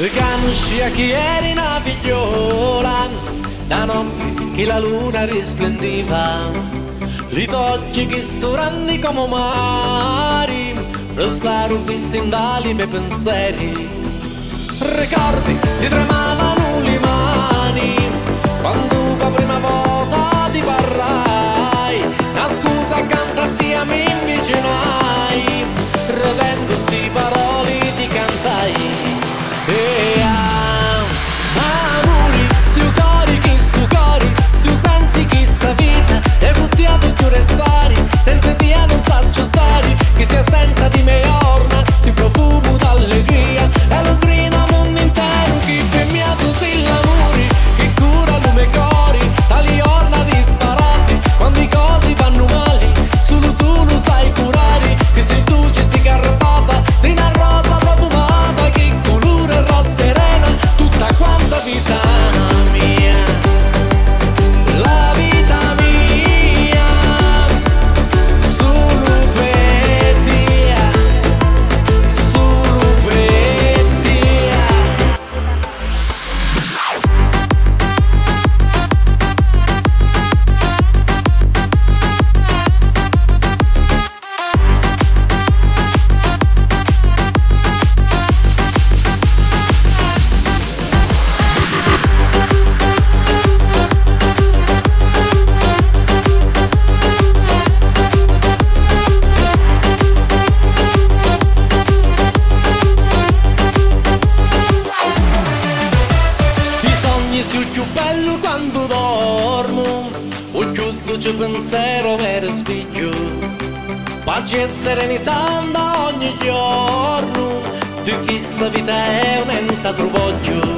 Scia che eri una figliola Da notte che la luna risplendiva. Li tocchi che sorandi come mari Restare fissi in dali miei pensieri. Ricordi ti tremavano le mani Quando capri dolce pensiero mi risveglio pace e serenità da ogni giorno. Di chi sta vita è un'enta trovoglio